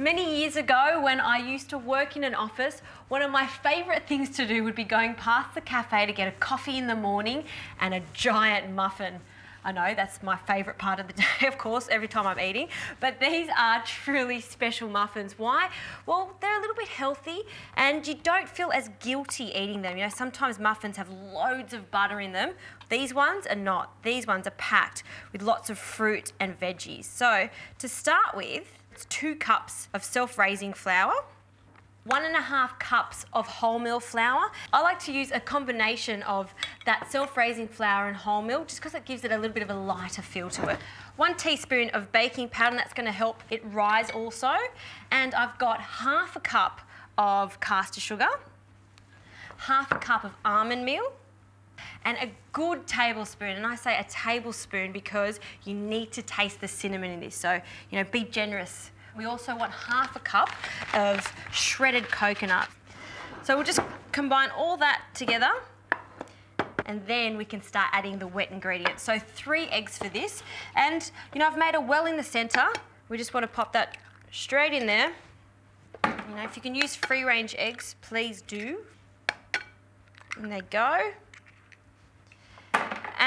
Many years ago, when I used to work in an office, one of my favourite things to do would be going past the cafe to get a coffee in the morning and a giant muffin. I know that's my favourite part of the day, of course, every time I'm eating. But these are truly special muffins. Why? Well, they're a little bit healthy and you don't feel as guilty eating them. You know, sometimes muffins have loads of butter in them. These ones are not. These ones are packed with lots of fruit and veggies. So to start with, two cups of self-raising flour one and a half cups of wholemeal flour. I like to use a combination of that self-raising flour and wholemeal just because it gives it a little bit of a lighter feel to it. One teaspoon of baking powder, and that's going to help it rise also. And I've got half a cup of caster sugar, half a cup of almond meal, and a good tablespoon, and I say a tablespoon because you need to taste the cinnamon in this. So, you know, be generous we also want half a cup of shredded coconut. So we'll just combine all that together and then we can start adding the wet ingredients. So three eggs for this. And, you know, I've made a well in the centre. We just want to pop that straight in there. You know, if you can use free-range eggs, please do. And they go.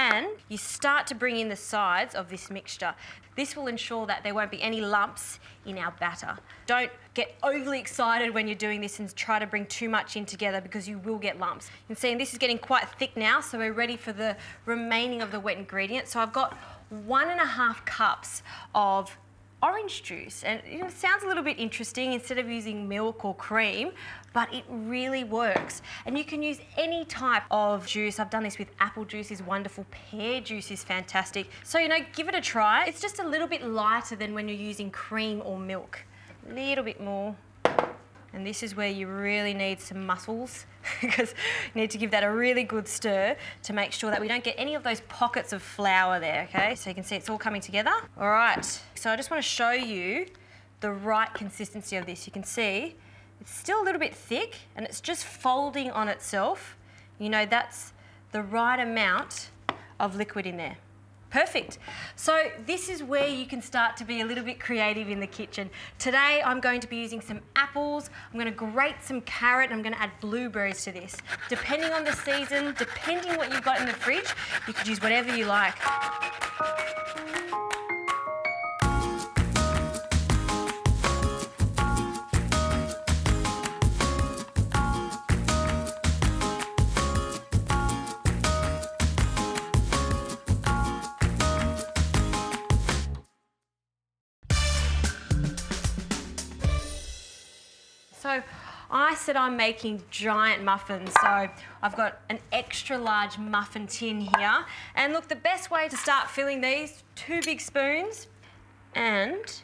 And you start to bring in the sides of this mixture. This will ensure that there won't be any lumps in our batter. Don't get overly excited when you're doing this and try to bring too much in together because you will get lumps. You can see this is getting quite thick now, so we're ready for the remaining of the wet ingredients. So I've got one and a half cups of orange juice. And you know, it sounds a little bit interesting instead of using milk or cream, but it really works. And you can use any type of juice. I've done this with apple juice is wonderful, pear juice is fantastic. So, you know, give it a try. It's just a little bit lighter than when you're using cream or milk. A little bit more. And this is where you really need some muscles because you need to give that a really good stir to make sure that we don't get any of those pockets of flour there, okay? So you can see it's all coming together. All right, so I just want to show you the right consistency of this. You can see it's still a little bit thick and it's just folding on itself. You know, that's the right amount of liquid in there. Perfect. So this is where you can start to be a little bit creative in the kitchen. Today I'm going to be using some apples, I'm going to grate some carrot, and I'm going to add blueberries to this. Depending on the season, depending what you've got in the fridge, you could use whatever you like. So I said I'm making giant muffins. So I've got an extra large muffin tin here. And look, the best way to start filling these, two big spoons and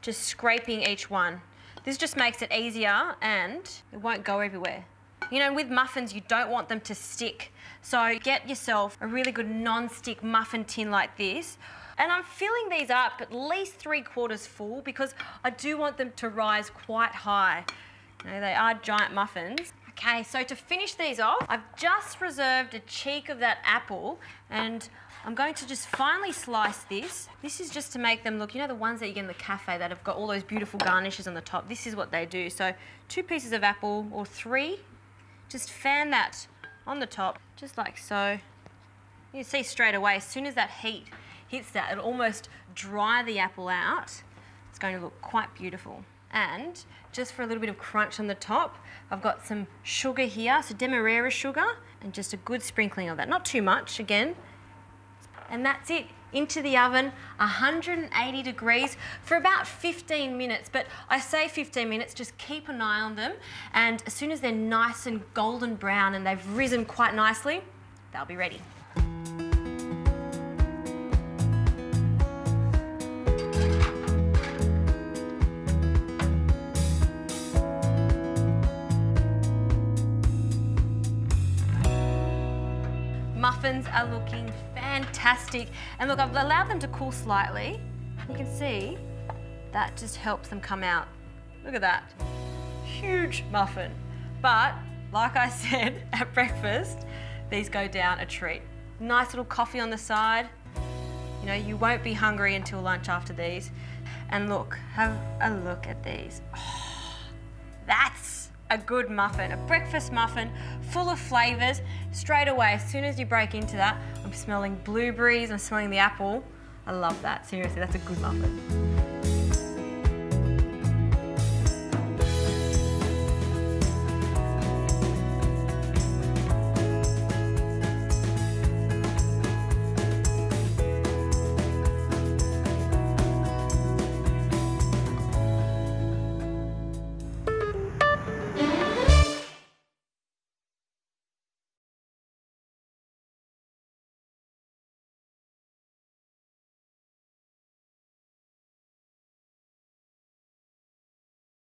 just scraping each one. This just makes it easier and it won't go everywhere. You know, with muffins, you don't want them to stick. So get yourself a really good non-stick muffin tin like this and I'm filling these up at least three quarters full because I do want them to rise quite high. You know, they are giant muffins. Okay, so to finish these off, I've just reserved a cheek of that apple and I'm going to just finely slice this. This is just to make them look, you know the ones that you get in the cafe that have got all those beautiful garnishes on the top? This is what they do. So two pieces of apple or three, just fan that on the top, just like so. You see straight away, as soon as that heat hits that, it'll almost dry the apple out. It's going to look quite beautiful. And just for a little bit of crunch on the top, I've got some sugar here, so demerara sugar, and just a good sprinkling of that. Not too much, again. And that's it. Into the oven, 180 degrees for about 15 minutes. But I say 15 minutes, just keep an eye on them. And as soon as they're nice and golden brown and they've risen quite nicely, they'll be ready. muffins are looking fantastic. And look, I've allowed them to cool slightly. You can see that just helps them come out. Look at that. Huge muffin. But, like I said at breakfast, these go down a treat. Nice little coffee on the side. You know, you won't be hungry until lunch after these. And look, have a look at these. Oh, a good muffin, a breakfast muffin full of flavours. Straight away, as soon as you break into that, I'm smelling blueberries, I'm smelling the apple. I love that, seriously, that's a good muffin.